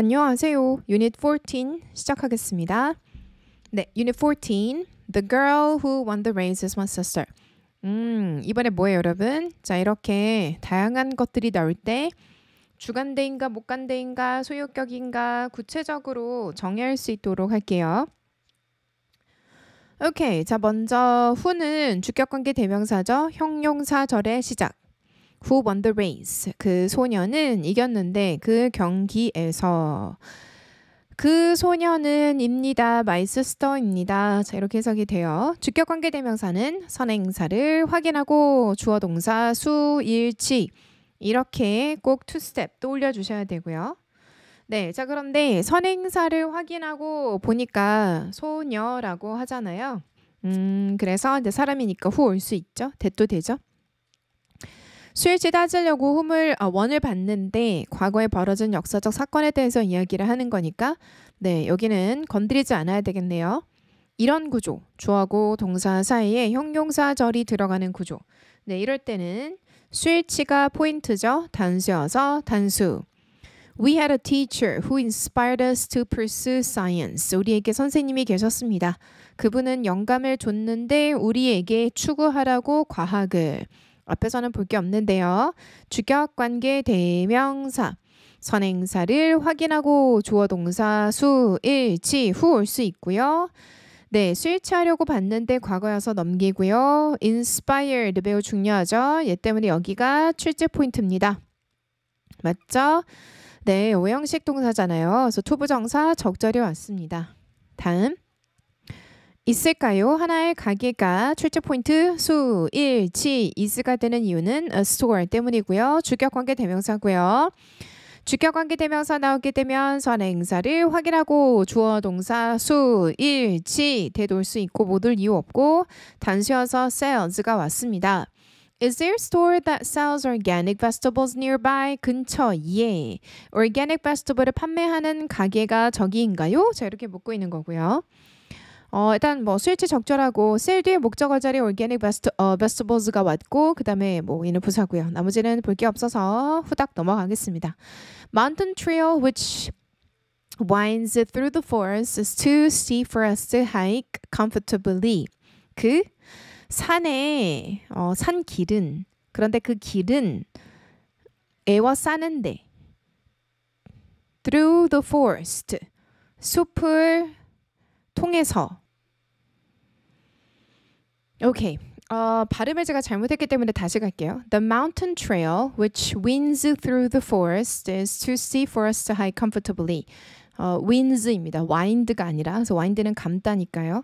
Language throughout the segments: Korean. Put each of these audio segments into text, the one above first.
안녕하세요. 유닛 14 시작하겠습니다. 네, 유닛 14. The girl who won the race is my sister. 음, 이번에 뭐예요, 여러분? 자, 이렇게 다양한 것들이 나올 때 주관대인가 목관대인가 소유격인가 구체적으로 정의할 수 있도록 할게요. 오케이. 자, 먼저 who는 주격관계 대명사죠. 형용사절의 시작. Who won the race? 그 소녀는 이겼는데 그 경기에서 그 소녀는 입니다. my sister입니다. 자, 이렇게 해석이 돼요. 주격 관계 대명사는 선행사를 확인하고 주어 동사 수 일치 이렇게 꼭 two step 떠올려 주셔야 되고요. 네, 자 그런데 선행사를 확인하고 보니까 소녀라고 하잖아요. 음, 그래서 이제 사람이니까 who 올 수 있죠. that도 되죠. 수일치 따지려고 홈을 어, 원을 받는데 과거에 벌어진 역사적 사건에 대해서 이야기를 하는 거니까 네 여기는 건드리지 않아야 되겠네요. 이런 구조 주어고 동사 사이에 형용사절이 들어가는 구조. 네 이럴 때는 수일치가 포인트죠. 단수여서 단수. We had a teacher who inspired us to pursue science. 우리에게 선생님이 계셨습니다. 그분은 영감을 줬는데 우리에게 추구하라고 과학을. 앞에서는 볼 게 없는데요. 주격 관계 대명사. 선행사를 확인하고 주어 동사 수 일치 who 올 수 있고요. 네, 수 일치하려고 봤는데 과거여서 넘기고요. inspired 매우 중요하죠. 얘 때문에 여기가 출제 포인트입니다. 맞죠? 네, 오형식 동사잖아요. 그래서 투부정사 적절히 왔습니다. 다음. 있을까요? 하나의 가게가 출제 포인트 수, 일, 치, 이스가 되는 이유는 store 때문이고요. 주격관계 대명사고요. 주격관계 대명사 나오게 되면 선행사를 확인하고 주어 동사 수, 일, 치 대돌 수 있고 못올 이유 없고 단수여서 sales가 왔습니다. Is there a store that sells organic vegetables nearby? 근처에 organic vegetable을 판매하는 가게가 저기인가요? 자 이렇게 묻고 있는 거고요. 어, 일단 뭐 수일치 적절하고 셀 뒤에 목적어 자리 organic vest, 어, vegetables가 왔고 그 다음에 뭐 얘는 부사고요. 나머지는 볼 게 없어서 후딱 넘어가겠습니다. Mountain trail which winds through the forest is too steep for us to hike comfortably. 그 산에 어, 산 길은 그런데 그 길은 에워싸는데 through the forest 숲을 통해서 오케이. 어, 발음을 제가 잘못했기 때문에 다시 갈게요. The mountain trail which winds through the forest is too steep for us to hike comfortably. 어, winds입니다. wind가 아니라 그래서 wind는 감다니까요.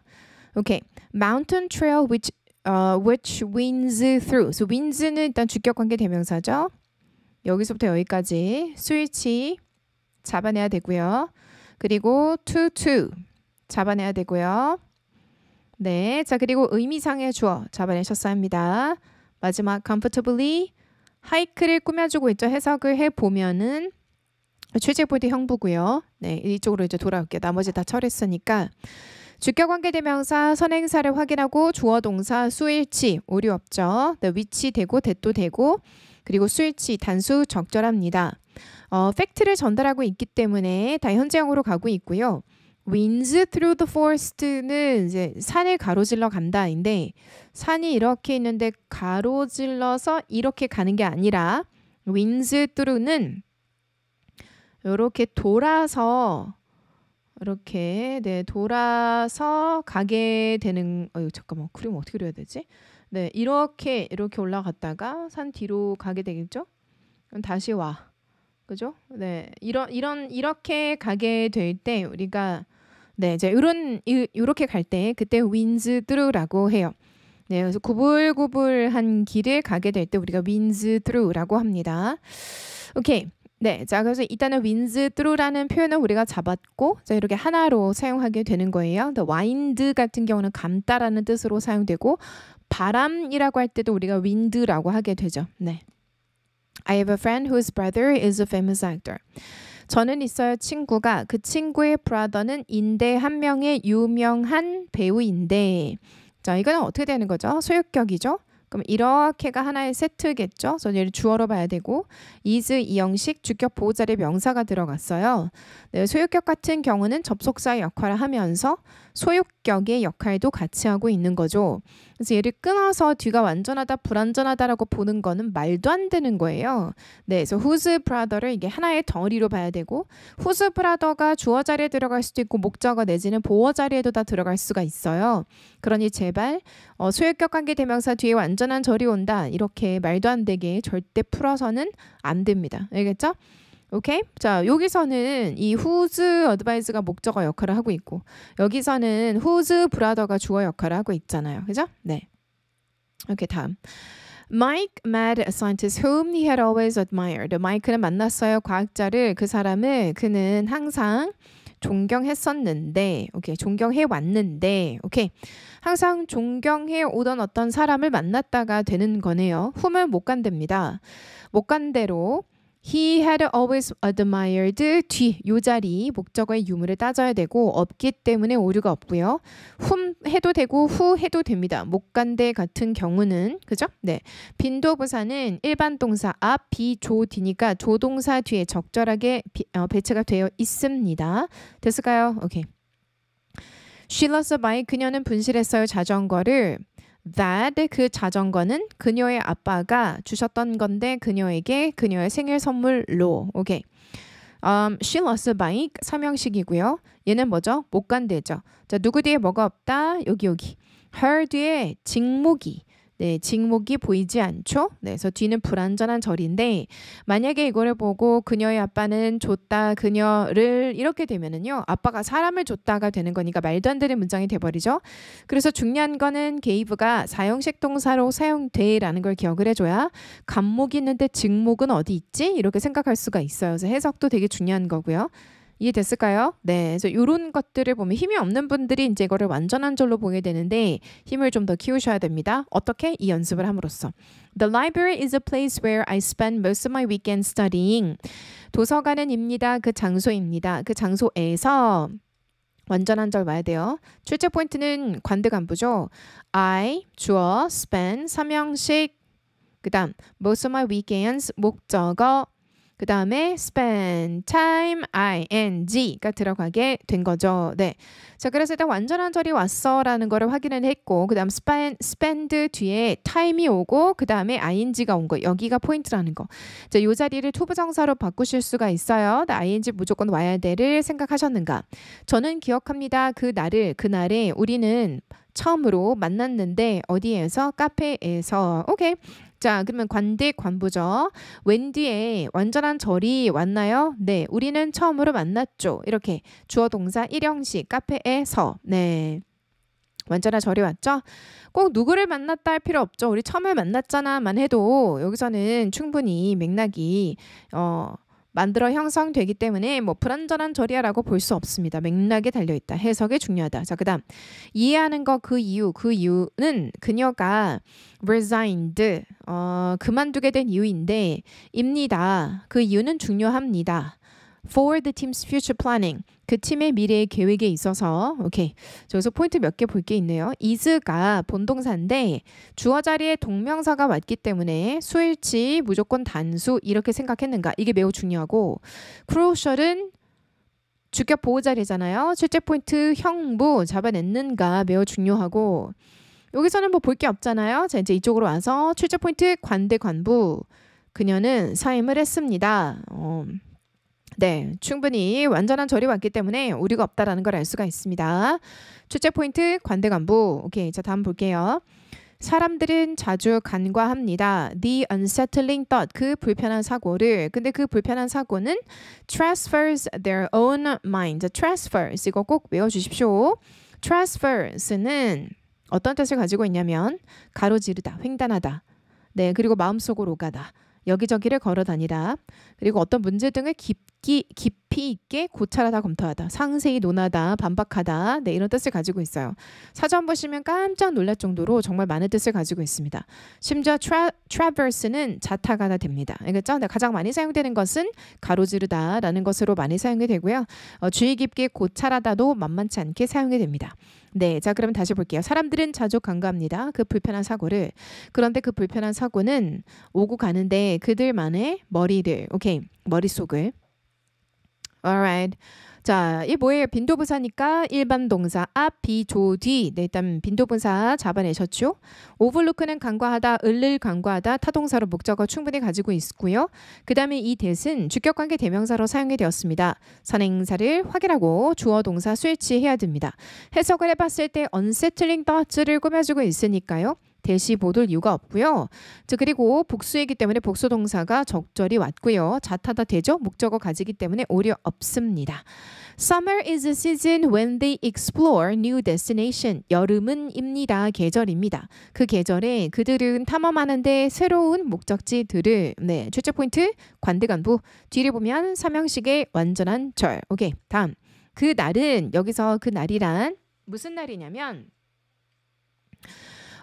오케이. Mountain trail which uh, which winds through. So winds는 일단 주격 관계 대명사죠. 여기서부터 여기까지 스위치 잡아내야 되고요. 그리고 to to 잡아내야 되고요. 네, 자 그리고 의미상의 주어 잡아내셨어야 합니다. 마지막 comfortably 하이크를 꾸며주고 있죠. 해석을 해보면은 최제보드 형부고요. 네, 이쪽으로 이제 돌아올게요. 나머지 다 처리했으니까 주격관계 대명사 선행사를 확인하고 주어 동사 수일치 오류 없죠. 네, 위치 되고 대도 되고 그리고 수일치 단수 적절합니다. 어, 팩트를 전달하고 있기 때문에 다 현재형으로 가고 있고요. Winds through the forest는 이제 산을 가로질러 간다인데 산이 이렇게 있는데 가로질러서 이렇게 가는 게 아니라 winds through는 이렇게 돌아서 이렇게 네 돌아서 가게 되는 어유 잠깐만 그림 어떻게 그려야 되지? 네 이렇게 이렇게 올라갔다가 산 뒤로 가게 되겠죠? 그럼 다시 와 그죠? 네 이런 이런 이렇게 가게 될 때 우리가 네 이제 이런 이렇게 갈 때 그때 윈즈 드루라고 해요. 네 그래서 구불구불한 길을 가게 될 때 우리가 윈즈 드루라고 합니다. 오케이. 네, 자 그래서 일단은 winds through라는 표현을 우리가 잡았고, 자 이렇게 하나로 사용하게 되는 거예요. The wind 같은 경우는 감다라는 뜻으로 사용되고, 바람이라고 할 때도 우리가 wind라고 하게 되죠. 네. I have a friend whose brother is a famous actor. 저는 있어요 친구가 그 친구의 brother는 인대 한 명의 유명한 배우인데 자 이거는 어떻게 되는 거죠? 소유격이죠. 그럼 이렇게가 하나의 세트겠죠. 그래서 얘를 주어로 봐야 되고 is 이형식 주격 보호자리 명사가 들어갔어요. 네, 소유격 같은 경우는 접속사의 역할을 하면서 소유격의 역할도 같이 하고 있는 거죠. 그래서 얘를 끊어서 뒤가 완전하다 불완전하다라고 보는 거는 말도 안 되는 거예요. 네, 그래서 whose brother를 이게 하나의 덩어리로 봐야 되고 whose brother가 주어 자리에 들어갈 수도 있고 목적어 내지는 보어 자리에도 다 들어갈 수가 있어요. 그러니 제발 어, 소유격 관계 대명사 뒤에 완전한 절이 온다 이렇게 말도 안 되게 절대 풀어서는 안 됩니다. 알겠죠? 오케이? 자, 여기서는 이 whose advice가 목적어 역할을 하고 있고 여기서는 whose brother가 주어 역할을 하고 있잖아요. 그죠? 네. 오케이, 다음. Mike met a scientist whom he had always admired. 마이크는 만났어요. 과학자를 그 사람을 그는 항상 존경했었는데, 오케이, 존경해 왔는데, 오케이, 항상 존경해 오던 어떤 사람을 만났다가 되는 거네요. whom을 못 간답니다. 못 간대로 He had always admired 뒤, 요 자리 목적어의 유무를 따져야 되고 없기 때문에 오류가 없고요. 훔 해도 되고 후 해도 됩니다. 목간대 같은 경우는 그죠? 네. 빈도 부사는 일반 동사 앞 비조 뒤니까 조동사 뒤에 적절하게 비, 어, 배치가 되어 있습니다. 됐을까요? 오케이. She lost a bike. 그녀는 분실했어요. 자전거를. That 그 자전거는 그녀의 아빠가 주셨던 건데 그녀에게 그녀의 생일 선물로 오케이. Um, she lost a bike 삼형식이고요. 얘는 뭐죠? 못 간대죠. 자 누구 뒤에 뭐가 없다? 여기 여기. her 뒤에 직목이 네, 직목이 보이지 않죠? 네, 그래서 뒤는 불완전한 절인데 만약에 이거를 보고 그녀의 아빠는 줬다 그녀를 이렇게 되면은요 아빠가 사람을 줬다가 되는 거니까 말도 안 되는 문장이 돼 버리죠. 그래서 중요한 거는 게이브가 사형식 동사로 사용돼라는 걸 기억을 해 줘야 간목이 있는데 직목은 어디 있지? 이렇게 생각할 수가 있어요. 그래서 해석도 되게 중요한 거고요. 이해됐을까요? 네. 그래서 이런 것들을 보면 힘이 없는 분들이 이제 이거를 완전한 절로 보게 되는데 힘을 좀 더 키우셔야 됩니다. 어떻게? 이 연습을 함으로써. The library is a place where I spend most of my weekend studying. 도서관은입니다. 그 장소입니다. 그 장소에서 완전한 절 봐야 돼요. 출제 포인트는 관대 간부죠. I, 주어, spend, 삼형식, 그 다음 most of my weekends, 목적어, 그 다음에 spend time ing가 들어가게 된 거죠. 네. 자, 그래서 일단 완전한 절이 왔어라는 거를 확인을 했고, 그 다음 spend, spend 뒤에 time이 오고, 그 다음에 ing가 온 거. 여기가 포인트라는 거. 자, 요 자리를 투부정사로 바꾸실 수가 있어요. ing 무조건 와야 돼를 생각하셨는가? 저는 기억합니다. 그 날을, 그날에 우리는 처음으로 만났는데 어디에서 카페에서 오케이 자, 그러면 관대 관부죠. 웬 뒤에 완전한 절이 왔나요? 네, 우리는 처음으로 만났죠. 이렇게 주어 동사 일형식 카페에서 네. 완전한 절이 왔죠? 꼭 누구를 만났다 할 필요 없죠. 우리 처음에 만났잖아만 해도 여기서는 충분히 맥락이 어 만들어 형성되기 때문에 뭐 불완전한 절이야라고 볼 수 없습니다. 맥락에 달려 있다. 해석이 중요하다. 자, 그다음 이해하는 거 그 이유 그 이유는 그녀가 resigned 어 그만두게 된 이유인데 입니다. 그 이유는 중요합니다. For the team's future planning. 그 팀의 미래의 계획에 있어서 오케이. 저기서 포인트 몇 개 볼 게 있네요. is가 본동사인데 주어 자리에 동명사가 왔기 때문에 수일치 무조건 단수 이렇게 생각했는가? 이게 매우 중요하고 crucial은 주격 보호 자리잖아요. 실제 포인트 형부 잡아냈는가 매우 중요하고 여기서는 뭐 볼 게 없잖아요. 자 이제 이쪽으로 와서 출제 포인트 관대 관부 그녀는 사임을 했습니다. 어. 네, 충분히 완전한 절이 왔기 때문에 오류가 없다라는 걸 알 수가 있습니다. 출제 포인트 관대 간부. 오케이, 자 다음 볼게요. 사람들은 자주 간과합니다. The unsettling thought, 그 불편한 사고를. 근데 그 불편한 사고는 transfers their own mind. transfers 이거 꼭 외워주십시오. transfers는 어떤 뜻을 가지고 있냐면 가로지르다, 횡단하다. 네, 그리고 마음속으로 가다. 여기저기를 걸어 다니다. 그리고 어떤 문제 등을 깊 깊이 깊 이 있게 고찰하다 검토하다 상세히 논하다 반박하다 네 이런 뜻을 가지고 있어요 사전 보시면 깜짝 놀랄 정도로 정말 많은 뜻을 가지고 있습니다 심지어 tra, traverse는 자타가 됩니다 네, 가장 많이 사용되는 것은 가로지르다라는 것으로 많이 사용이 되고요 어, 주의 깊게 고찰하다도 만만치 않게 사용이 됩니다 네, 자 그러면 다시 볼게요. 사람들은 자주 간과합니다. 그 불편한 사고를. 그런데 그 불편한 사고는 오고 가는데 그들만의 머리를, 오케이, 머릿속을. Alright. 자, 이 뭐예요? 빈도부사니까 일반 동사 앞, 비, 조, 뒤. 네, 일단 빈도부사 잡아내셨죠? 오버루크는 간과하다, 을을 간과하다, 타동사로 목적어 충분히 가지고 있고요. 그 다음에 이 대은 주격관계 대명사로 사용이 되었습니다. 선행사를 확인하고 주어 동사 스위치해야 됩니다. 해석을 해봤을 때 unsettling thoughts를 꾸며주고 있으니까요. 대시 보돌 이유가 없고요. 자, 그리고 복수이기 때문에 복수 동사가 적절히 왔고요. 자타다 되죠? 목적어 가지기 때문에 오류 없습니다. Summer is a season when they explore new destination. 여름은입니다. 계절입니다. 그 계절에 그들은 탐험하는데 새로운 목적지들을 네, 출제 포인트 관대간부 뒤를 보면 삼형식의 완전한 절. 오케이. 다음. 그 날은 여기서 그 날이란 무슨 날이냐면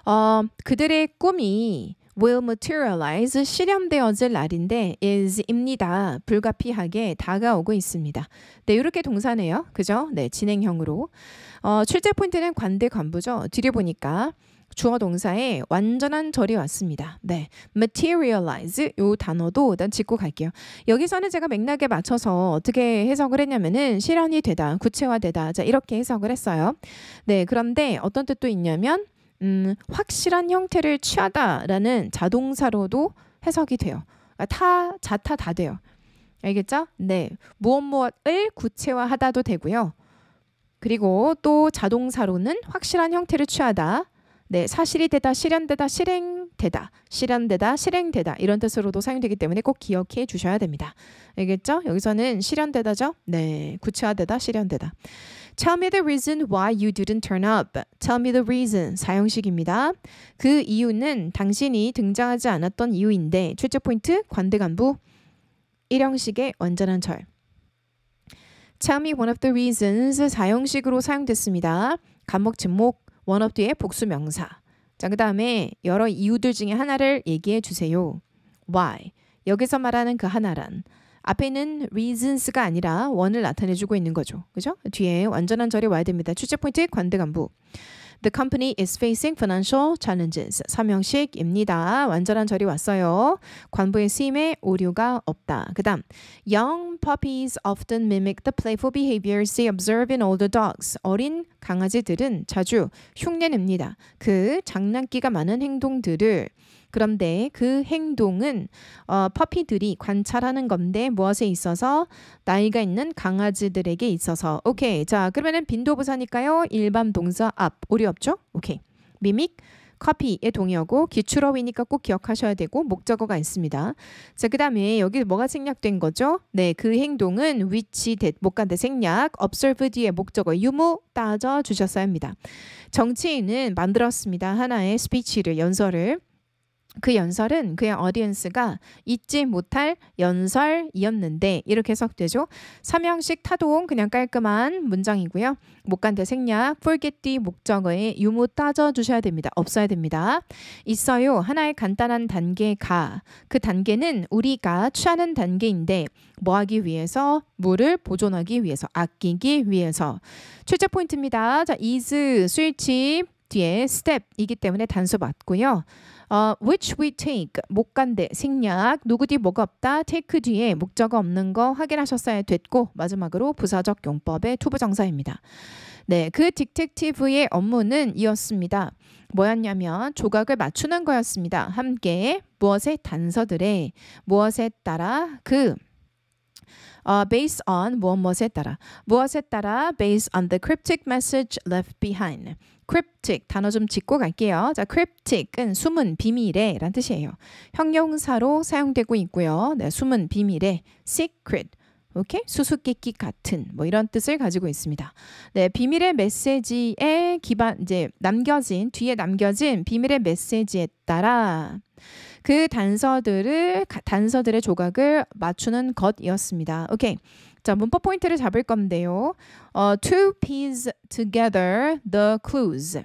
어, 그들의 꿈이 will materialize 실현되어질 날인데 is입니다. 불가피하게 다가오고 있습니다. 네, 이렇게 동사네요. 그죠? 네, 진행형으로. 어, 출제 포인트는 관대 관부죠. 뒤를 보니까 주어 동사에 완전한 절이 왔습니다. 네, materialize 요 단어도 일단 짚고 갈게요. 여기서는 제가 맥락에 맞춰서 어떻게 해석을 했냐면은 실현이 되다, 구체화되다, 자 이렇게 해석을 했어요. 네, 그런데 어떤 뜻도 있냐면 음, 확실한 형태를 취하다라는 자동사로도 해석이 돼요. 아, 타, 자타 다 돼요. 알겠죠? 네. 무엇 무엇을 구체화하다도 되고요. 그리고 또 자동사로는 확실한 형태를 취하다. 네, 사실이 되다, 실현되다, 실행되다, 실현되다, 실행되다 이런 뜻으로도 사용되기 때문에 꼭 기억해 주셔야 됩니다. 알겠죠? 여기서는 실현되다죠? 네, 구체화되다, 실현되다. Tell me the reason why you didn't turn up. Tell me the reason. 사용식입니다. 그 이유는 당신이 등장하지 않았던 이유인데 출제 포인트 관대 간부 일형식의 완전한 절. Tell me one of the reasons 사용식으로 사용됐습니다. 간목 진목 one of 뒤에 복수 명사. 자, 그 다음에 여러 이유들 중에 하나를 얘기해 주세요. Why? 여기서 말하는 그 하나란 앞에는 reasons가 아니라 원을 나타내주고 있는 거죠. 그죠? 뒤에 완전한 절이 와야 됩니다. 출제 포인트 관대 간부. The company is facing financial challenges. 삼형식입니다. 완전한 절이 왔어요. 관부의 쓰임에 오류가 없다. 그 다음 Young puppies often mimic the playful behaviors they observe in older dogs. 어린 강아지들은 자주 흉내냅니다. 그 장난기가 많은 행동들을 그런데 그 행동은 어, 퍼피들이 관찰하는 건데 무엇에 있어서 나이가 있는 강아지들에게 있어서 오케이 자 그러면은 빈도부사니까요 일반 동사 앞 오리 없죠 오케이 미믹 커피의 동의어고 기출어휘니까 꼭 기억하셔야 되고 목적어가 있습니다. 자, 그 다음에 여기 뭐가 생략된 거죠? 네, 그 행동은 which, that, 목간대 생략, observe 뒤에 목적어 유무 따져 주셨어야 합니다. 정치인은 만들었습니다. 하나의 스피치를, 연설을. 그 연설은 그냥 어디언스가 잊지 못할 연설이었는데 이렇게 해석되죠. 삼형식 타동 그냥 깔끔한 문장이고요. 목간대 생략, forget 뒤 목적어에 유무 따져 주셔야 됩니다. 없어야 됩니다. 있어요. 하나의 간단한 단계가 그 단계는 우리가 취하는 단계인데 뭐 하기 위해서 물을 보존하기 위해서 아끼기 위해서 출제 포인트입니다. 자, is 수 일치 뒤에 step이기 때문에 단수 맞고요. 어, which we take 목관대 생략 누구 뒤 뭐가 없다 take 뒤에 목적어 없는 거 확인하셨어야 됐고 마지막으로 부사적 용법의 투부정사입니다. 네, 그 detective의 업무는 이었습니다. 뭐였냐면 조각을 맞추는 거였습니다. 함께 무엇의 단서들에 무엇에 따라 그 어, based on 무엇 무엇에 따라 무엇에 따라 based on the cryptic message left behind cryptic 단어 좀 짚고 갈게요. 자, cryptic은 숨은 비밀의 란 뜻이에요. 형용사로 사용되고 있고요. 네, 숨은 비밀의 secret 오케이? 수수께끼 같은 뭐 이런 뜻을 가지고 있습니다. 네, 비밀의 메시지에 기반 이제 남겨진 뒤에 남겨진 비밀의 메시지에 따라 그 단서들을 단서들의 조각을 맞추는 것이었습니다. 오케이. 자, 문법 포인트를 잡을 건데요. 어, to piece together the clues.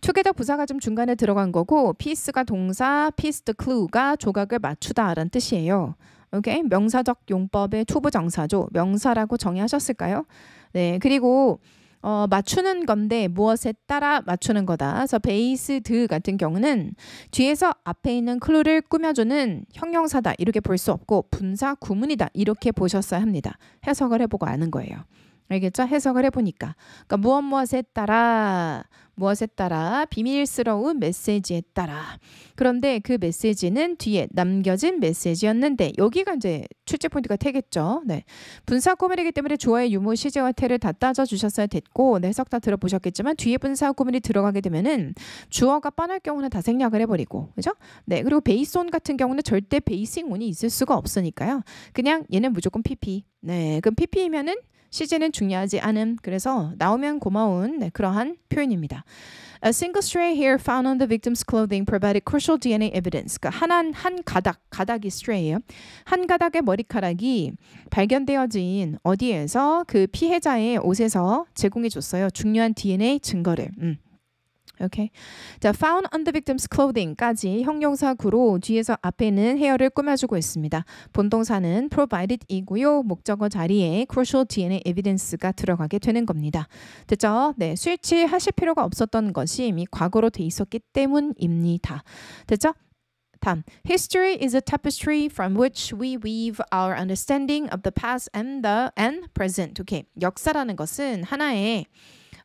together 부사가 좀 중간에 들어간 거고 piece가 동사, piece the clue가 조각을 맞추다라는 뜻이에요. 오케이? 명사적 용법의 투부정사죠. 명사라고 정의하셨을까요? 네. 그리고 어, 맞추는 건데 무엇에 따라 맞추는 거다. 그래서 based 같은 경우는 뒤에서 앞에 있는 클루를 꾸며주는 형용사다 이렇게 볼 수 없고 분사 구문이다 이렇게 보셨어야 합니다. 해석을 해보고 아는 거예요. 알겠죠? 해석을 해보니까. 그러니까 무엇 무엇에 따라 무엇에 따라 비밀스러운 메시지에 따라 그런데 그 메시지는 뒤에 남겨진 메시지였는데 여기가 이제 출제 포인트가 되겠죠. 네. 분사 구문이기 때문에 주어의 유무 시제와 태를 다 따져 주셨어야 됐고 네, 해석 다 들어보셨겠지만 뒤에 분사 구문이 들어가게 되면은 주어가 뻔할 경우는 다 생략을 해버리고 그죠? 네 그리고 베이스온 같은 경우는 절대 베이싱 온이 있을 수가 없으니까요. 그냥 얘는 무조건 PP. 네 그럼 PP이면은 시제는 중요하지 않음. 그래서 나오면 고마운 네, 그러한 표현입니다. A single stray hair found on the victim's clothing provided crucial DNA evidence. 그러니까 한, 한 가닥, 가닥이 stray예요. 한 가닥의 머리카락이 발견되어진 어디에서 그 피해자의 옷에서 제공해 줬어요. 중요한 DNA 증거를. 음. 오케이. 자, found on the victim's clothing까지 형용사 구로 뒤에서 앞에는 헤어를 꾸며주고 있습니다. 본동사는 provided이고요. 목적어 자리에 crucial DNA evidence가 들어가게 되는 겁니다. 됐죠? 네, 스위치 하실 필요가 없었던 것이 이미 과거로 돼 있었기 때문입니다. 됐죠? 다음, history is a tapestry from which we weave our understanding of the past and the and present. 오케이. 역사라는 것은 하나의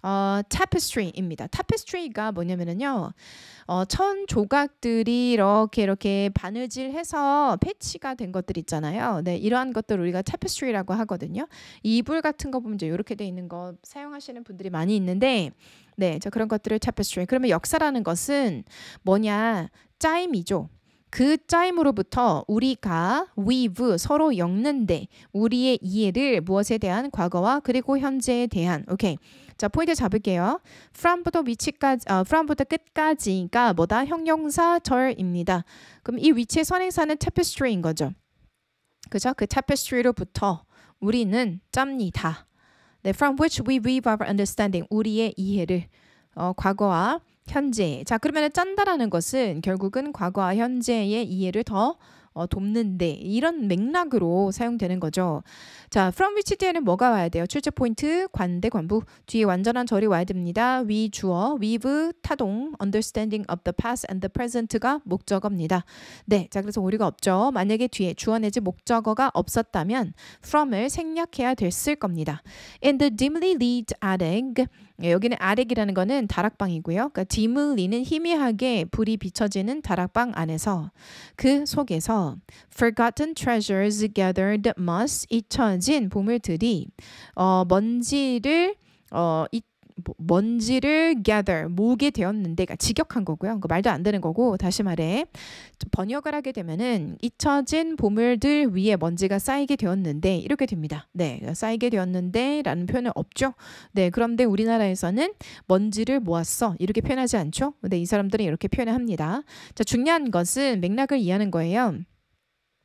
어, tapestry입니다. tapestry가 뭐냐면은요. 어, 천 조각들이 이렇게 이렇게 바느질해서 패치가 된 것들 있잖아요. 네, 이러한 것들 우리가 tapestry라고 하거든요. 이불 같은 거 보면 이제 이렇게 돼 있는 거 사용하시는 분들이 많이 있는데 네, 저 그런 것들을 tapestry. 그러면 역사라는 것은 뭐냐? 짜임이죠. 그 짜임으로부터 우리가 weave 서로 엮는데 우리의 이해를 무엇에 대한 과거와 그리고 현재에 대한 오케이 자 포인트 잡을게요. from부터 위치까지 어, from부터 끝까지가 뭐다 형용사 절입니다. 그럼 이 위치의 선행사는 tapestry인 거죠. 그죠? 그 tapestry로부터 우리는 짭니다. 네, from which we weave our understanding 우리의 이해를 어, 과거와 현재. 자, 그러면 짠다라는 것은 결국은 과거와 현재의 이해를 더 어, 돕는데 이런 맥락으로 사용되는 거죠. 자, from which 뒤에는 뭐가 와야 돼요? 출제 포인트 관대 관부 뒤에 완전한 절이 와야 됩니다. 위 주어, with 타동, understanding of the past and the present가 목적어입니다. 네, 자 그래서 오류가 없죠. 만약에 뒤에 주어 내지 목적어가 없었다면 from을 생략해야 됐을 겁니다. In the dimly lit attic 예, 여기는 아렉이라는 거는 다락방이고요. 그러니까 디물리는 희미하게 불이 비춰지는 다락방 안에서 그 속에서 forgotten treasures gathered moss 잊혀진 보물들이 어, 먼지를 어, 잊 뭐, 먼지를 gather 모으게 되었는데 그러니까 직역한 거고요. 그 말도 안 되는 거고 다시 말해 번역을 하게 되면은 잊혀진 보물들 위에 먼지가 쌓이게 되었는데 이렇게 됩니다. 네, 쌓이게 되었는데라는 표현은 없죠. 네, 그런데 우리나라에서는 먼지를 모았어 이렇게 표현하지 않죠. 근데 이 사람들은 이렇게 표현을 합니다. 자, 중요한 것은 맥락을 이해하는 거예요.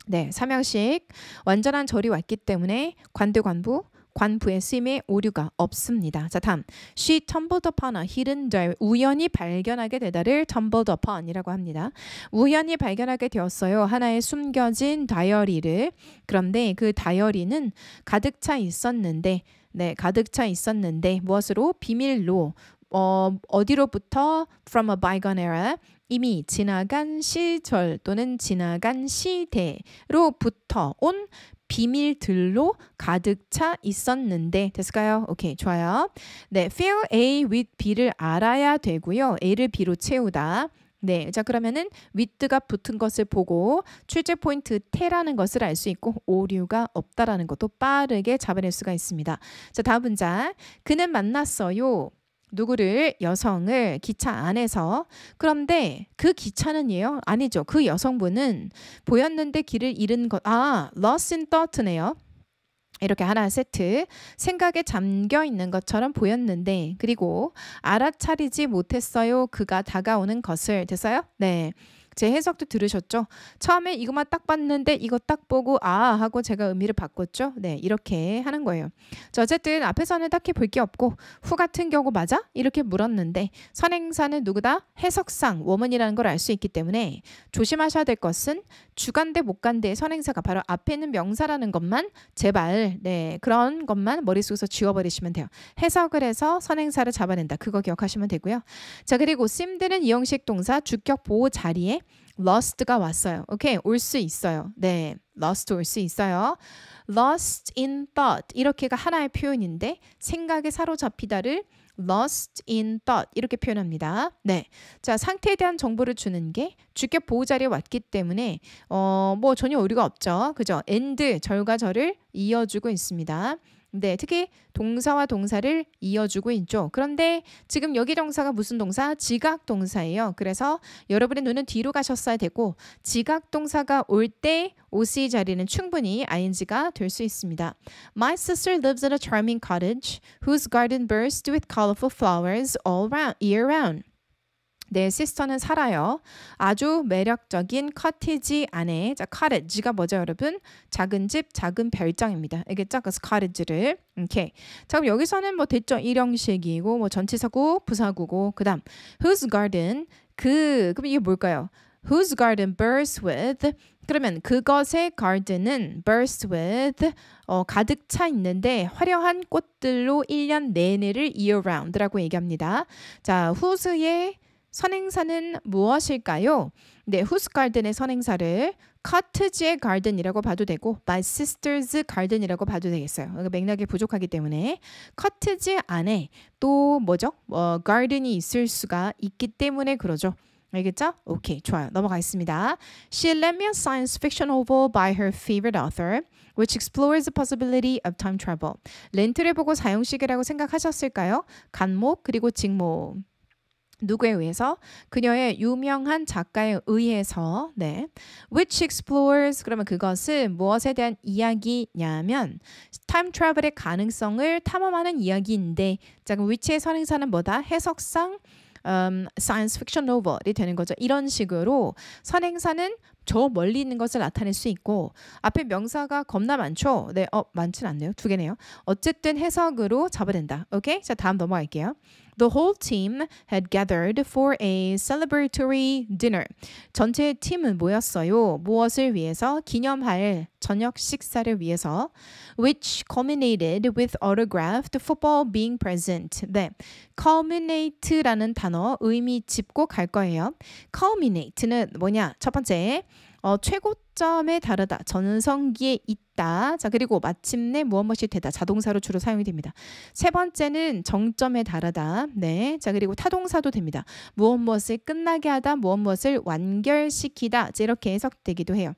네, 삼형식 완전한 절이 왔기 때문에 관대관부 관부의 쓰임에 오류가 없습니다. 자, 다음. She tumbled upon a hidden diary. 우연히 발견하게 되다를 tumbled upon이라고 합니다. 우연히 발견하게 되었어요. 하나의 숨겨진 다이어리를. 그런데 그 다이어리는 가득 차 있었는데 네, 가득 차 있었는데 무엇으로 비밀로 어, 어디로부터 from a bygone era 이미 지나간 시절 또는 지나간 시대로부터 온 비밀들로 가득 차 있었는데 됐을까요? 오케이 좋아요. 네, fill A with B를 알아야 되고요. A를 B로 채우다. 네, 자 그러면은 with가 붙은 것을 보고 출제 포인트 태라는 것을 알 수 있고 오류가 없다라는 것도 빠르게 잡아낼 수가 있습니다. 자 다음 문장 그는 만났어요. 누구를? 여성을 기차 안에서. 그런데 그 기차는요 아니죠. 그 여성분은 보였는데 길을 잃은 것아 lost in thought네요. 이렇게 하나 세트. 생각에 잠겨 있는 것처럼 보였는데 그리고 알아차리지 못했어요. 그가 다가오는 것을. 됐어요? 네 제 해석도 들으셨죠? 처음에 이것만 딱 봤는데 이거 딱 보고 아 하고 제가 의미를 바꿨죠. 네, 이렇게 하는 거예요. 자, 어쨌든 앞에서는 딱히 볼 게 없고 후 같은 경우 맞아? 이렇게 물었는데 선행사는 누구다? 해석상 woman이라는 걸 알 수 있기 때문에 조심하셔야 될 것은 주간대 목간대 선행사가 바로 앞에 있는 명사라는 것만 제발 네 그런 것만 머릿속에서 지워버리시면 돼요. 해석을 해서 선행사를 잡아낸다. 그거 기억하시면 되고요. 자 그리고 씀드는 이형식 동사 주격 보호 자리에 lost가 왔어요. 오케이 올 수 있어요. 네 lost 올 수 있어요. lost in thought 이렇게가 하나의 표현인데 생각에 사로잡히다를 lost in thought 이렇게 표현합니다. 네. 자, 상태에 대한 정보를 주는 게 주격 보호 자리에 왔기 때문에 어, 뭐 전혀 오류가 없죠. 그죠? and 절과 절을 이어주고 있습니다. 네, 특히 동사와 동사를 이어주고 있죠. 그런데 지금 여기 동사가 무슨 동사? 지각 동사예요. 그래서 여러분의 눈은 뒤로 가셨어야 되고 지각 동사가 올 때 OC 자리는 충분히 ing가 될 수 있습니다. My sister lives in a charming cottage whose garden bursts with colorful flowers all round, year round. 내 시스터는 살아요. 아주 매력적인 커티지 안에 자 cottage가 뭐죠, 여러분? 작은 집, 작은 별장입니다. 알겠죠? 그래서 cottage를 오케이. 자 그럼 여기서는 뭐 됐죠? 일형식이고 뭐 전치사구, 부사구고 그다음 whose garden 그 그럼 이게 뭘까요? whose garden bursts with 그러면 그것의 garden은 burst with 어, 가득 차 있는데 화려한 꽃들로 1년 내내를 year round라고 얘기합니다. 자, whose의 선행사는 무엇일까요? 네, garden의 선행사를 cottage의 garden이라고 봐도 되고 my sister's garden이라고 봐도 되겠어요. 맥락이 부족하기 때문에 cottage 안에 또 뭐죠? 어, garden이 있을 수가 있기 때문에 그러죠. 알겠죠? 오케이, 좋아요. 넘어가겠습니다. She lent me a science fiction novel by her favorite author, which explores the possibility of time travel. 렌트를 보고 사용식이라고 생각하셨을까요? 간목 그리고 직목. 누구에 의해서 그녀의 유명한 작가에 의해서 네 which explores 그러면 그것은 무엇에 대한 이야기냐면 time travel의 가능성을 탐험하는 이야기인데 자 그럼 which의 선행사는 뭐다 해석상 um, science fiction novel이 되는 거죠. 이런 식으로 선행사는 저 멀리 있는 것을 나타낼 수 있고 앞에 명사가 겁나 많죠. 네, 어 많진 않네요. 두 개네요. 어쨌든 해석으로 잡아낸다. 오케이? 자 다음 넘어갈게요. The whole team had gathered for a celebratory dinner. 전체 팀은 모였어요. 무엇을 위해서? 기념할 저녁 식사를 위해서. Which culminated with autographed football being present. 네, culminate라는 단어 의미 짚고 갈 거예요. culminate는 뭐냐? 첫 번째, 어, 최고점에 다르다. 전성기에 있다. 자, 그리고 마침내 무엇 무엇이 되다. 자동사로 주로 사용이 됩니다. 세 번째는 정점에 다르다. 네. 자, 그리고 타동사도 됩니다. 무엇 무엇을 끝나게 하다. 무엇 무엇을 완결시키다. 이렇게 해석되기도 해요.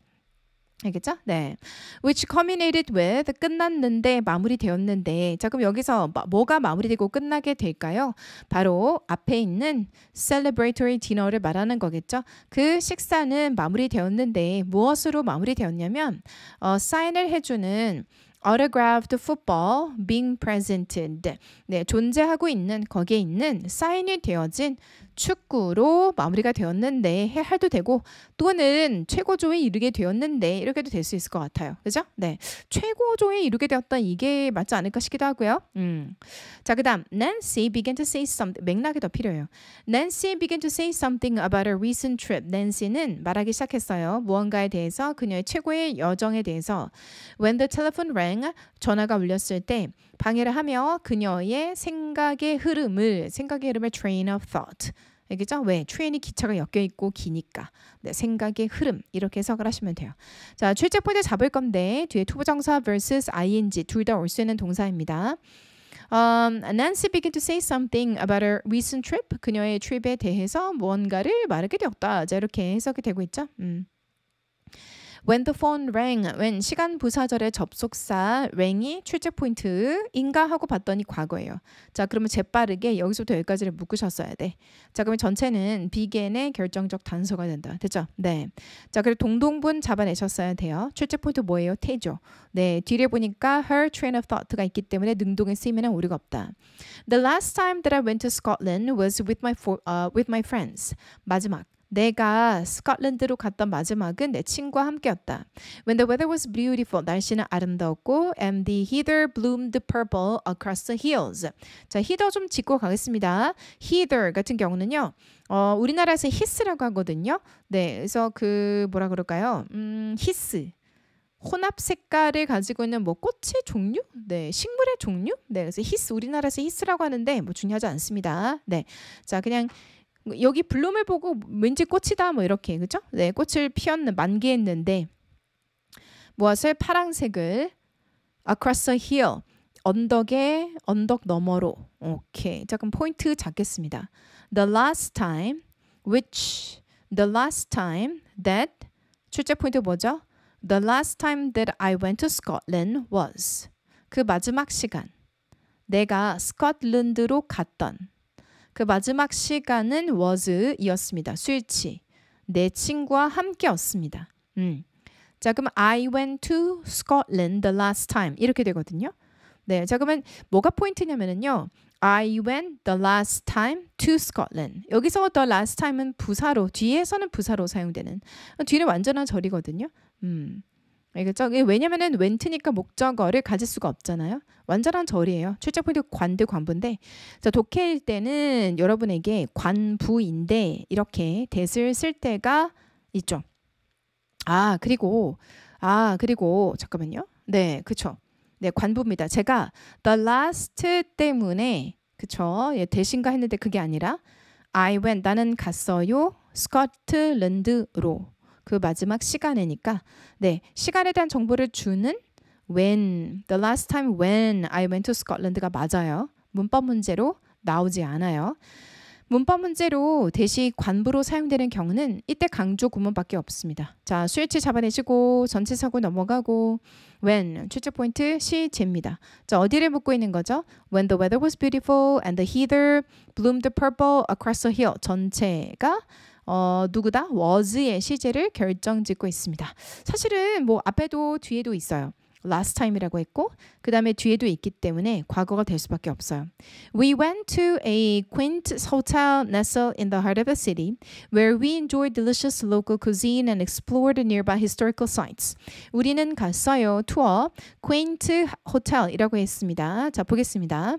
알겠죠? 네. which culminated with 끝났는데 마무리되었는데 자 그럼 여기서 뭐 가 마무리되고 끝나게 될까요? 바로 앞에 있는 celebratory dinner를 말하는 거겠죠. 그 식사는 마무리되었는데 무엇으로 마무리되었냐면 어, 사인을 해주는 autographed football being presented. 네, 존재하고 있는 거기에 있는 사인이 되어진 축구로 마무리가 되었는데 해도 되고 또는 최고조에 이르게 되었는데 이렇게도 될 수 있을 것 같아요. 그죠? 네. 최고조에 이르게 되었던 이게 맞지 않을까 싶기도 하고요. 음. 자, 그다음 Nancy began to say something. 맥락이 더 필요해요. Nancy began to say something about a recent trip. Nancy는 말하기 시작했어요. 무언가에 대해서 그녀의 최고의 여정에 대해서 When the telephone rang 전화가 울렸을 때 방해를 하며 그녀의 생각의 흐름을 생각의 흐름을 train of thought 알겠죠? 왜? train이 기차가 엮여 있고 기니까. 네, 생각의 흐름 이렇게 해석을 하시면 돼요. 자, 출제 포인트 잡을 건데 뒤에 to부정사 vs ing 둘 다 올 수 있는 동사입니다. Um, Nancy began to say something about her recent trip. 그녀의 trip에 대해서 무언가를 말하게 되었다. 자, 이렇게 해석이 되고 있죠. 음. When the phone rang, when 시간 부사절의 접속사 ring이 출제 포인트인가 하고 봤더니 과거예요. 자, 그러면 재빠르게 여기서부터 여기까지를 묶으셨어야 돼. 자, 그러면 전체는 begin의 결정적 단서가 된다. 됐죠? 네. 자, 그리고 동동분 잡아내셨어야 돼요. 출제 포인트 뭐예요? 태죠. 네, 뒤에 보니까 her train of thought가 있기 때문에 능동에 쓰이면 오류가 없다. The last time that I went to Scotland was with my for, uh, with my friends. 마지막 내가 스코틀랜드로 갔던 마지막은 내 친구와 함께였다. When the weather was beautiful, 날씨는 아름다웠고, and the heather bloomed purple across the hills. 자, heather 좀 짚고 가겠습니다. heather 같은 경우는요, 어, 우리나라에서 히스라고 하거든요. 네, 그래서 그 뭐라 그럴까요? 음, 히스. 혼합 색깔을 가지고 있는 뭐 꽃의 종류, 네, 식물의 종류, 네, 그래서 히스 우리나라에서 히스라고 하는데 뭐 중요하지 않습니다. 네, 자 그냥 여기 bloom을 보고 왠지 꽃이다 뭐 이렇게 그죠? 네, 꽃을 피웠는 만개했는데 무엇을 파랑색을 across a hill 언덕에 언덕 너머로 오케이 자 그럼 포인트 잡겠습니다. The last time which the last time that 출제 포인트 뭐죠? The last time that I went to Scotland was 그 마지막 시간 내가 스코틀랜드로 갔던 그 마지막 시간은 was이었습니다. 스위치 내 친구와 함께였습니다. 음. 자 그럼 I went to Scotland the last time 이렇게 되거든요. 네, 자 그러면 뭐가 포인트냐면은요. I went the last time to Scotland. 여기서 the last time은 부사로 뒤에서는 부사로 사용되는 뒤는 완전한 절이거든요. 음. 알겠죠? 왜냐면은 went니까 목적어를 가질 수가 없잖아요. 완전한 절이에요. 출적 포인트 관드 관부인데 자, 독해일 때는 여러분에게 관부인데 이렇게 대을 쓸 때가 있죠. 아, 그리고 아, 그리고 잠깐만요. 네, 그쵸 네, 관부입니다. 제가 the last 때문에 그쵸? 예, 대신가 했는데 그게 아니라 I went 나는 갔어요. 스코틀랜드로 그 마지막 시간이니까 네 시간에 대한 정보를 주는 when the last time when I went to Scotland가 맞아요. 문법 문제로 나오지 않아요. 문법 문제로 대시 관부로 사용되는 경우는 이때 강조 구문밖에 없습니다. 자, 스위치 잡아내시고 전체 사고 넘어가고 when 출제 포인트 시 제입니다. 자, 어디를 묻고 있는 거죠? When the weather was beautiful and the heather bloomed purple across the hill 전체가 어, 누구다? was의 시제를 결정짓고 있습니다. 사실은 뭐 앞에도 뒤에도 있어요. last time이라고 했고 그 다음에 뒤에도 있기 때문에 과거가 될 수밖에 없어요. We went to a quaint hotel nestled in the heart of the city where we enjoyed delicious local cuisine and explored nearby historical sites. 우리는 갔어요. 투어 quaint hotel이라고 했습니다. 자 보겠습니다.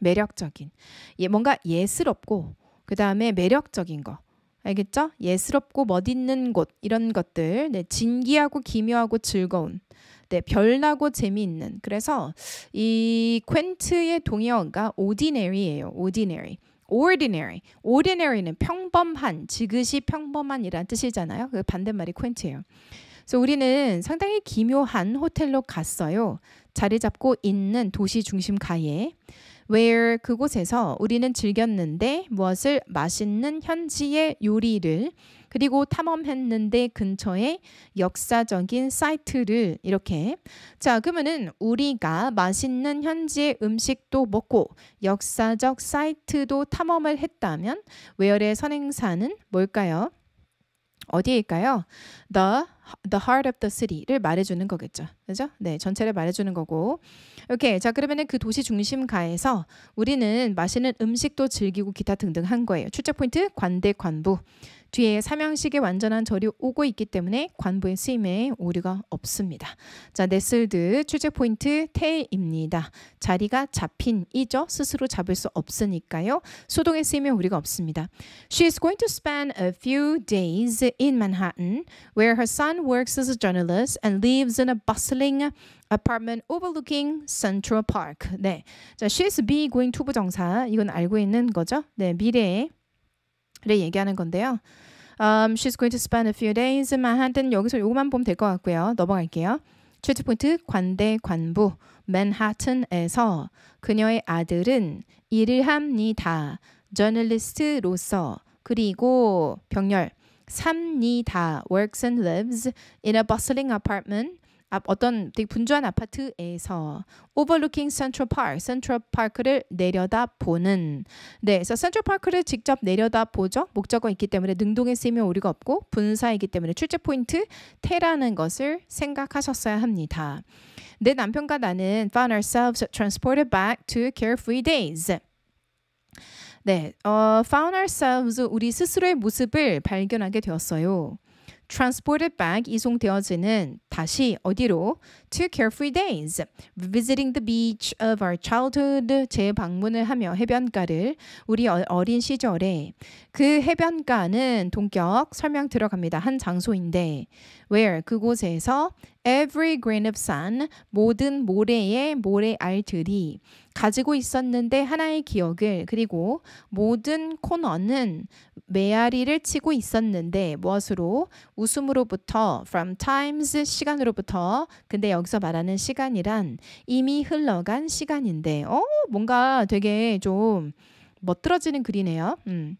매력적인 예, 뭔가 예스럽고 그 다음에 매력적인 거 알겠죠? 예스럽고 멋있는 곳 이런 것들 네, 진기하고 기묘하고 즐거운 네, 별나고 재미있는 그래서 이 퀸트의 동의어가 ordinary예요. ordinary. ordinary. ordinary는 평범한, 지그시 평범한이란 뜻이잖아요. 그 반대말이 퀸트예요. 그래서 우리는 상당히 기묘한 호텔로 갔어요. 자리 잡고 있는 도시 중심 가에. Where 그곳에서 우리는 즐겼는데 무엇을 맛있는 현지의 요리를 그리고 탐험했는데 근처에 역사적인 사이트를 이렇게 자 그러면은 우리가 맛있는 현지의 음식도 먹고 역사적 사이트도 탐험을 했다면 웨어의 선행사는 뭘까요? 어디일까요? The the heart of the city를 말해주는 거겠죠. 그죠? 네, 전체를 말해주는 거고. 오케이. 자, 그러면은 그 도시 중심가에서 우리는 맛있는 음식도 즐기고 기타 등등 한 거예요. 출제 포인트 관대 관부. 뒤에 삼형식의 완전한 절이 오고 있기 때문에 관부의 쓰임에 오류가 없습니다. 자, 네슬드 출제 포인트 태입니다. 자리가 잡힌 이죠. 스스로 잡을 수 없으니까요. 소동의 쓰임에 오류가 없습니다. She is going to spend a few days in Manhattan where her son works as a journalist and lives in a bustling apartment overlooking Central Park. 네. 자, she is be going to 부정사. 이건 알고 있는 거죠. 네, 미래에 를 얘기하는 건데요. Um, she's going to spend a few days in Manhattan. 여기서 요것만 보면 될 것 같고요. 넘어갈게요. 최트 포인트 관대 관부 맨하튼에서 그녀의 아들은 일을 합니다. 저널리스트로서 그리고 병렬 삽니다. works and lives in a bustling apartment 어떤 되게 분주한 아파트에서 overlooking Central Park, Central Park를 내려다 보는 네, 그래서 Central Park를 직접 내려다 보죠. 목적어 있기 때문에 능동에 쓰이면 오류가 없고 분사이기 때문에 출제 포인트 태라는 것을 생각하셨어야 합니다. 내 남편과 나는 found ourselves transported back to carefree days. 네, 어, found ourselves 우리 스스로의 모습을 발견하게 되었어요. transported back 이송되어지는 다시 어디로? To carefree days. Visiting the beach of our childhood. 재방문을 하며 해변가를 우리 어린 시절에. 그 해변가는 동격 설명 들어갑니다. 한 장소인데. Where? 그곳에서 every grain of sun 모든 모래의 모래알들이 가지고 있었는데 하나의 기억을 그리고 모든 코너는 메아리를 치고 있었는데 무엇으로? 웃음으로부터 from times 시간으로부터 근데 여기서 말하는 시간이란 이미 흘러간 시간인데 어 뭔가 되게 좀 멋들어지는 글이네요. 음.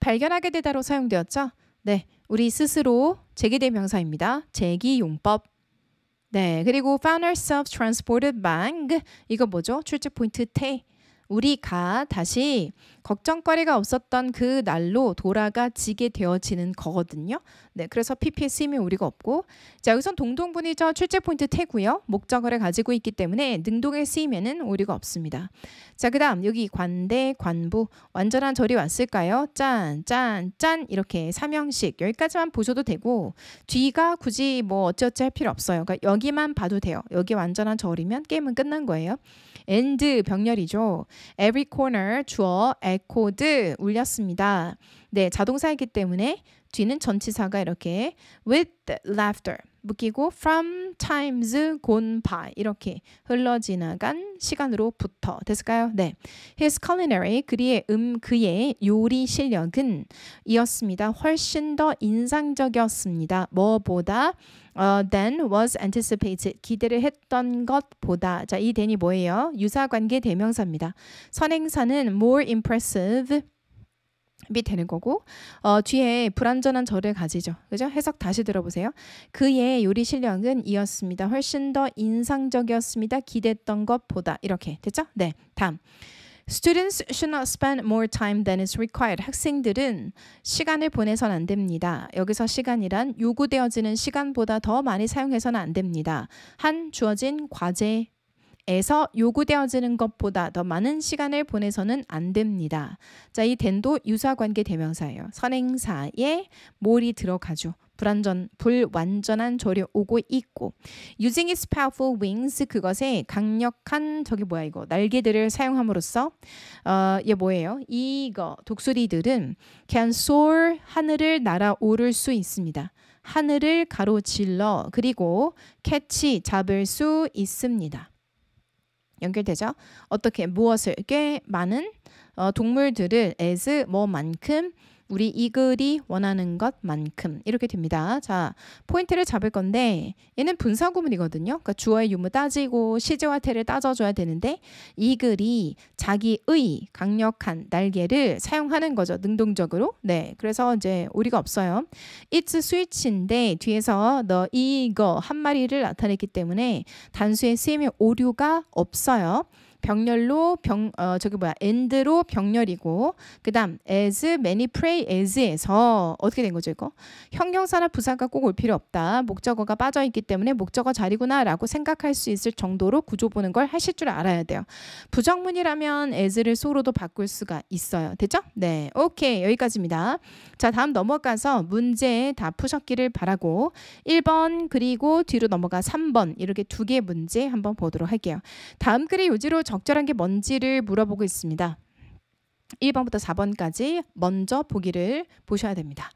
발견하게 되다로 사용되었죠. 네, 우리 스스로 제기대명사입니다. 제기용법. 네, 그리고 found ourselves transported back. 이거 뭐죠? 출첵 포인트 태. 우리가 다시 걱정거리가 없었던 그 날로 돌아가 지게 되어지는 거거든요. 네, 그래서 PP에 쓰임이 우리가 없고 자 여기선 동동분이죠. 출제 포인트 태고요. 목적어를 가지고 있기 때문에 능동에 쓰임에는 우리가 없습니다. 자, 그다음 여기 관대, 관부 완전한 절이 왔을까요? 짠, 짠, 짠 이렇게 삼형식 여기까지만 보셔도 되고 뒤가 굳이 뭐 어찌어찌 할 필요 없어요. 그러니까 여기만 봐도 돼요. 여기 완전한 절이면 게임은 끝난 거예요. and 병렬이죠. Every corner 주어 echoed 울렸습니다. 네, 자동사이기 때문에 뒤는 전치사가 이렇게 with laughter 묶이고 from times gone by 이렇게 흘러 지나간 시간으로부터 됐을까요? 네. His culinary 그의 음 그의 요리 실력은 이었습니다. 훨씬 더 인상적이었습니다. 뭐보다 uh, than was anticipated 기대를 했던 것보다 자, 이 than이 뭐예요? 유사 관계 대명사입니다. 선행사는 more impressive 이 되는 거고 어, 뒤에 불완전한 절을 가지죠. 그죠? 해석 다시 들어보세요. 그의 요리 실력은 이었습니다. 훨씬 더 인상적이었습니다. 기대했던 것보다 이렇게 됐죠? 네. 다음. Students should not spend more time than is required. 학생들은 시간을 보내선 안 됩니다. 여기서 시간이란 요구되어지는 시간보다 더 많이 사용해서는 안 됩니다. 한 주어진 과제 에서 요구되어지는 것보다 더 많은 시간을 보내서는 안 됩니다. 자, 이 된도 유사 관계 대명사예요. 선행사에 몰이 들어가죠. 불완전 불완전한 조류 오고 있고 using its powerful wings 그것의 강력한 저기 뭐야 이거 날개들을 사용함으로써 어얘 뭐예요? 이거 독수리들은 can soar 하늘을 날아오를 수 있습니다. 하늘을 가로질러 그리고 캐치 잡을 수 있습니다. 연결되죠. 어떻게 무엇을 꽤 많은 어, 동물들을 as 뭐만큼 우리 이 글이 원하는 것만큼 이렇게 됩니다. 자, 포인트를 잡을 건데 얘는 분사 구문이거든요. 그러니까 주어의 유무 따지고 시제와 태를 따져줘야 되는데 이 글이 자기의 강력한 날개를 사용하는 거죠. 능동적으로. 네, 그래서 이제 우리가 없어요. it's switch인데 뒤에서 너 이거 한 마리를 나타냈기 때문에 단수의 쓰임의 오류가 없어요. 병렬로 병 어 저기 뭐야 end로 병렬이고 그다음 as many pray as에서 어떻게 된 거죠 이거? 형용사나 부사가 꼭 올 필요 없다. 목적어가 빠져 있기 때문에 목적어 자리구나라고 생각할 수 있을 정도로 구조 보는 걸 하실 줄 알아야 돼요. 부정문이라면 as를 소로도 바꿀 수가 있어요. 됐죠? 네. 오케이. 여기까지입니다. 자 다음 넘어가서 문제 다 푸셨기를 바라고 1번 그리고 뒤로 넘어가 3번 이렇게 두 개 문제 한번 보도록 할게요. 다음 글의 요지로 적절한 게 뭔지를 물어보고 있습니다. 1번부터 4번까지 먼저 보기를 보셔야 됩니다.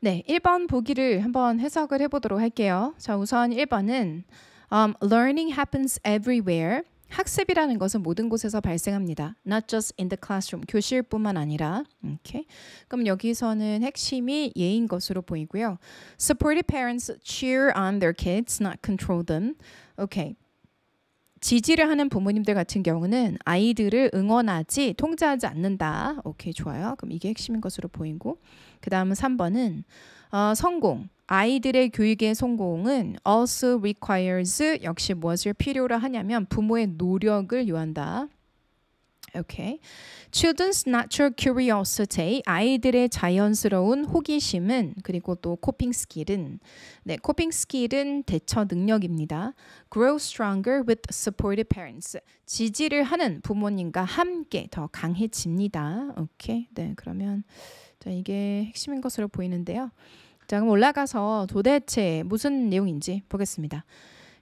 네, 1번 보기를 한번 해석을 해보도록 할게요. 자, 우선 1번은 um, Learning happens everywhere. 학습이라는 것은 모든 곳에서 발생합니다. Not just in the classroom. 교실뿐만 아니라. Okay. 그럼 여기서는 핵심이 예인 것으로 보이고요. Supportive parents cheer on their kids, not control them. Okay. 지지를 하는 부모님들 같은 경우는 아이들을 응원하지 통제하지 않는다. 오케이 좋아요. 그럼 이게 핵심인 것으로 보이고 그 다음은 3번은 어, 성공. 아이들의 교육의 성공은 also requires 역시 무엇을 필요로 하냐면 부모의 노력을 요한다. Okay. Children's natural curiosity, 아이들의 자연스러운 호기심은 그리고 또 coping skill은 네, coping skill은 대처 능력입니다. Grow stronger with supportive parents. 지지를 하는 부모님과 함께 더 강해집니다. 오케이. 네, 그러면 자, 이게 핵심인 것으로 보이는데요. 자, 그럼 올라가서 도대체 무슨 내용인지 보겠습니다.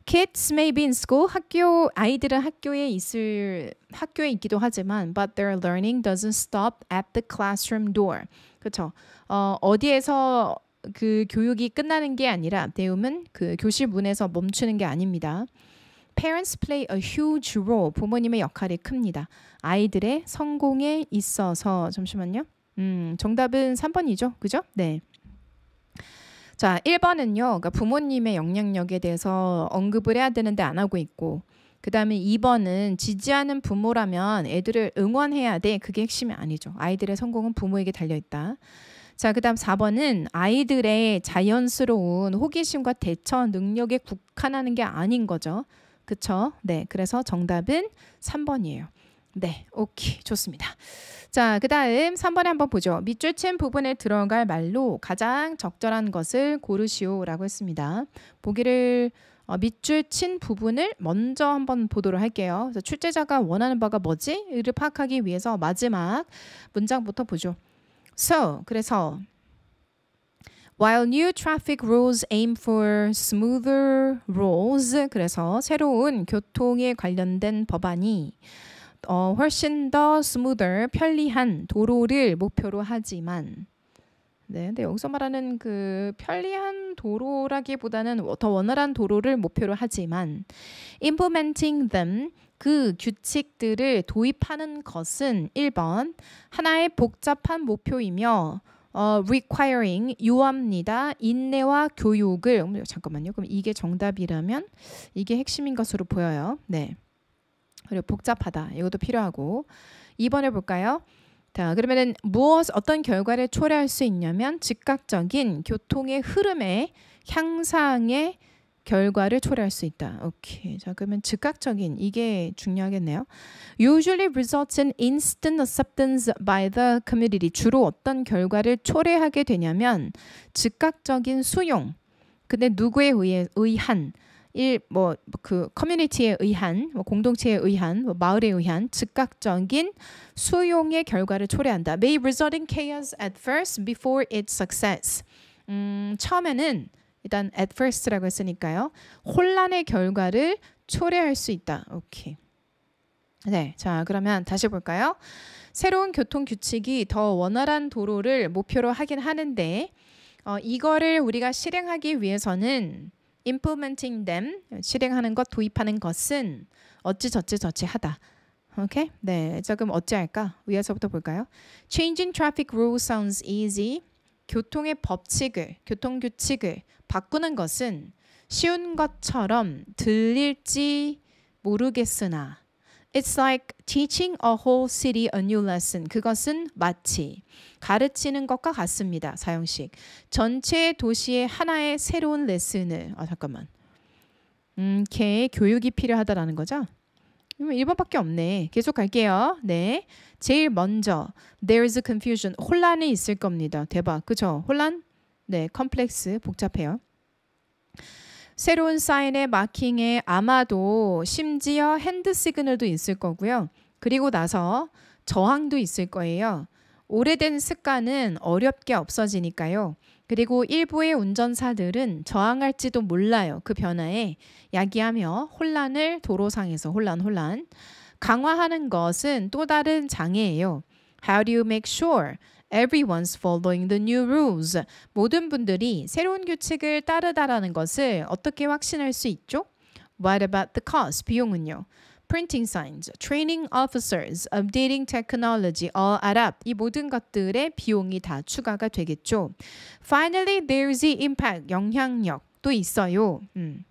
Kids may be in school. 학교 아이들은 학교에 있을 학교에 있기도 하지만 but their learning doesn't stop at the classroom door. 그렇죠. 어, 어디에서 그 교육이 끝나는 게 아니라 배움은 그 교실 문에서 멈추는 게 아닙니다. Parents play a huge role. 부모님의 역할이 큽니다. 아이들의 성공에 있어서 잠시만요. 음, 정답은 3번이죠. 그죠? 네. 자, 1번은요. 그러니까 부모님의 영향력에 대해서 언급을 해야 되는데 안 하고 있고 그 다음에 2번은 지지하는 부모라면 애들을 응원해야 돼. 그게 핵심이 아니죠. 아이들의 성공은 부모에게 달려 있다. 자, 그 다음 4번은 아이들의 자연스러운 호기심과 대처 능력에 국한하는 게 아닌 거죠. 그쵸? 네. 그래서 정답은 3번이에요. 네, 오케이, 좋습니다. 자, 그 다음 3번에 한번 보죠. 밑줄 친 부분에 들어갈 말로 가장 적절한 것을 고르시오 라고 했습니다. 보기를 어, 밑줄 친 부분을 먼저 한번 보도록 할게요. 그래서 출제자가 원하는 바가 뭐지? 이를 파악하기 위해서 마지막 문장부터 보죠. So, 그래서 While new traffic rules aim for smoother roads, 그래서 새로운 교통에 관련된 법안이 어, 훨씬 더 스무더, 편리한 도로를 목표로 하지만 네, 근데 여기서 말하는 그 편리한 도로라기보다는 더 원활한 도로를 목표로 하지만 implementing them 그 규칙들을 도입하는 것은 1번 하나의 복잡한 목표이며 어, requiring 요합니다. 인내와 교육을 잠깐만요. 그럼 이게 정답이라면 이게 핵심인 것으로 보여요. 네. 그리고 복잡하다. 이것도 필요하고 2번을 볼까요? 자, 그러면은 무엇 어떤 결과를 초래할 수 있냐면 즉각적인 교통의 흐름의 향상의 결과를 초래할 수 있다. 오케이. 자, 그러면 즉각적인 이게 중요하겠네요. Usually results in instant acceptance by the community. 주로 어떤 결과를 초래하게 되냐면 즉각적인 수용. 근데 누구에 의해 의한 일뭐 그 커뮤니티에 의한 뭐 공동체에 의한 뭐 마을에 의한 즉각적인 수용의 결과를 초래한다. May result in chaos at first before its success. 음, 처음에는 일단 at first라고 했으니까요. 혼란의 결과를 초래할 수 있다. 오케이. 네, 자 그러면 다시 볼까요? 새로운 교통 규칙이 더 원활한 도로를 목표로 하긴 하는데 어, 이거를 우리가 실행하기 위해서는 implementing them 실행하는 것 도입하는 것은 어찌 저찌 저찌 하다. 오케이? 네. 자 그럼 어찌 할까? 위에서부터 볼까요? Changing traffic rules sounds easy. 교통의 법칙을, 교통 규칙을 바꾸는 것은 쉬운 것처럼 들릴지 모르겠으나 It's like teaching a whole city a new lesson. 그것은 마치 가르치는 것과 같습니다. 사용식. 전체 도시의 하나의 새로운 레슨을 아 잠깐만. 음, 걔 교육이 필요하다라는 거죠. 1번밖에 없네. 계속 갈게요. 네. 제일 먼저 there's a confusion. 혼란이 있을 겁니다. 대박. 그죠? 혼란? 네, 컴플렉스 복잡해요. 새로운 사인의 마킹에 아마도 심지어 hand signal도 있을 거고요. 그리고 나서 저항도 있을 거예요. 오래된 습관은 어렵게 없어지니까요. 그리고 일부의 운전사들은 저항할지도 몰라요. 그 변화에 야기하며 혼란을 도로상에서 혼란 혼란 강화하는 것은 또 다른 장애예요. How do you make sure everyone's following the new rules. 모든 분들이 새로운 규칙을 따르다라는 것을 어떻게 확신할 수 있죠? What about the cost? 비용은요. printing signs, training officers, updating technology, all add up. 이 모든 것들의 비용이 다 추가가 되겠죠. Finally, there's the impact, 영향력도 있어요. 음.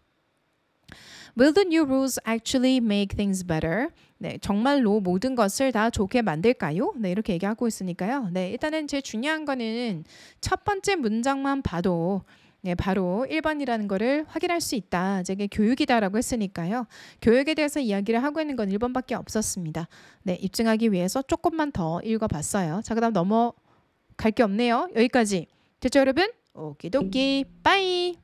Will the new rules actually make things better? 네, 정말로 모든 것을 다 좋게 만들까요? 네, 이렇게 얘기하고 있으니까요. 네, 일단은 제일 중요한 거는 첫 번째 문장만 봐도 네, 바로 1번이라는 거를 확인할 수 있다. 이게 교육이다라고 했으니까요. 교육에 대해서 이야기를 하고 있는 건 1번밖에 없었습니다. 네, 입증하기 위해서 조금만 더 읽어봤어요. 자, 그 다음 넘어갈 게 없네요. 여기까지. 됐죠, 여러분? 오키도키 빠이.